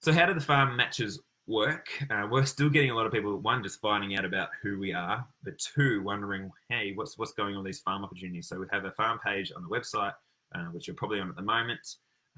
So how do the farm matches work? Uh, we're still getting a lot of people, one, just finding out about who we are, but two, wondering, hey, what's what's going on with these farm opportunities? So we have a farm page on the website, uh, which you're probably on at the moment,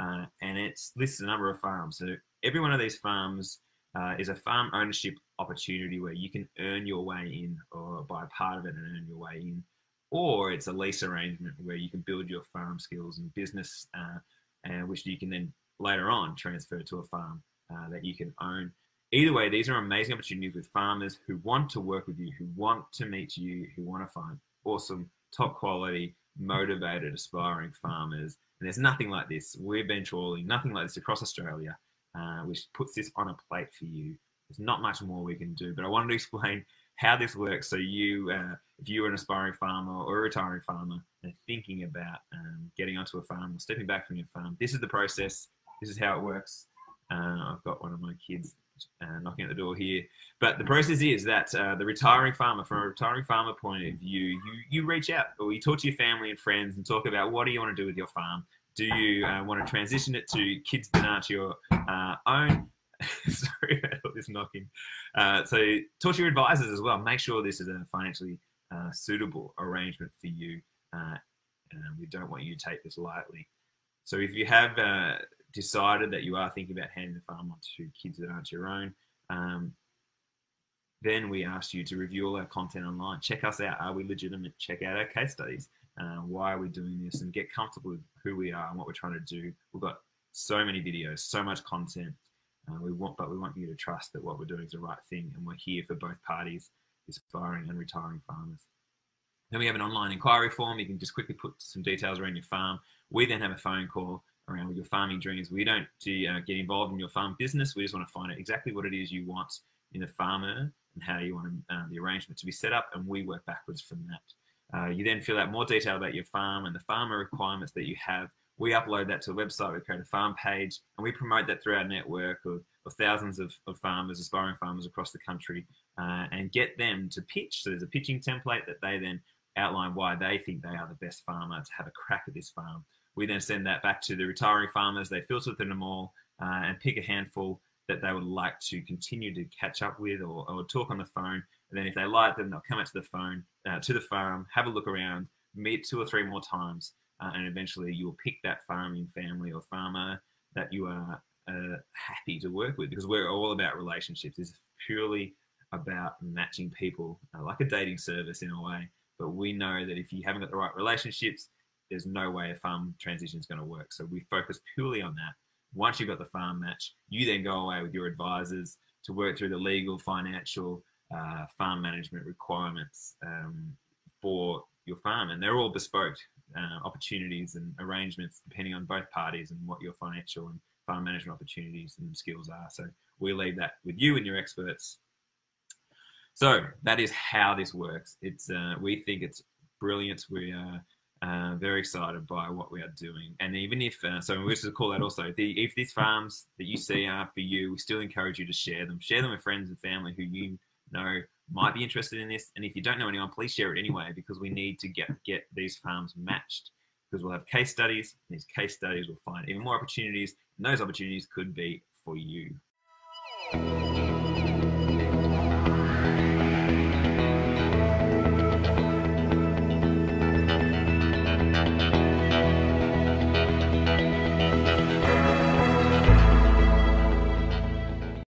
uh, and it lists a number of farms. So every one of these farms uh, is a farm ownership opportunity where you can earn your way in or buy a part of it and earn your way in. Or it's a lease arrangement where you can build your farm skills and business, uh, and which you can then later on transfer to a farm uh, that you can own. Either way, these are amazing opportunities with farmers who want to work with you, who want to meet you, who want to find awesome, top quality, motivated, aspiring farmers. And there's nothing like this. We've been trawling, nothing like this across Australia, uh, which puts this on a plate for you. There's not much more we can do, but I wanted to explain how this works so you, uh, if you are an aspiring farmer or a retiring farmer and thinking about um, getting onto a farm or stepping back from your farm, this is the process. This is how it works. Uh, I've got one of my kids uh, knocking at the door here. But the process is that uh, the retiring farmer, from a retiring farmer point of view, you you reach out or you talk to your family and friends and talk about what do you want to do with your farm. Do you uh, want to transition it to kids that aren't your uh, own? Sorry about all this knocking. Uh, so talk to your advisors as well. Make sure this is a financially uh, suitable arrangement for you. we don't want you to take this lightly. So if you have decided that you are thinking about handing the farm on to kids that aren't your own, um, then we ask you to review all our content online. Check us out. Are we legitimate? Check out our case studies. Uh, why are we doing this? And get comfortable with who we are and what we're trying to do. We've got so many videos, so much content. Uh, we want, but we want you to trust that what we're doing is the right thing, and we're here for both parties, aspiring and retiring farmers. Then we have an online inquiry form. You can just quickly put some details around your farm. We then have a phone call around your farming dreams. We don't do, uh, get involved in your farm business. We just want to find out exactly what it is you want in a farmer and how you want uh, the arrangement to be set up, and we work backwards from that. Uh, you then fill out more detail about your farm and the farmer requirements that you have. We upload that to a website. We create a farm page, and we promote that through our network of, of thousands of, of, farmers, aspiring farmers across the country, uh, and get them to pitch. So there's a pitching template that they then outline why they think they are the best farmer to have a crack at this farm. We then send that back to the retiring farmers. They filter through them all uh, and pick a handful that they would like to continue to catch up with or, or talk on the phone. And then if they like them, they'll come out to the phone, uh, to the farm, have a look around, meet two or three more times, uh, and eventually you'll pick that farming family or farmer that you are uh, happy to work with because we're all about relationships. It's purely about matching people, uh, like a dating service in a way. But we know that if you haven't got the right relationships, there's no way a farm transition is going to work. So we focus purely on that. Once you've got the farm match, you then go away with your advisors to work through the legal, financial, uh, farm management requirements um, for your farm. And they're all bespoke uh, opportunities and arrangements depending on both parties and what your financial and farm management opportunities and skills are. So we leave that with you and your experts. So that is how this works. It's uh, we think it's brilliant. We are uh, very excited by what we are doing. And even if, uh, so we should call that also, the, if these farms that you see are for you, we still encourage you to share them. Share them with friends and family who you know might be interested in this. And if you don't know anyone, please share it anyway, because we need to get, get these farms matched. Because we'll have case studies, these case studies will find even more opportunities, and those opportunities could be for you.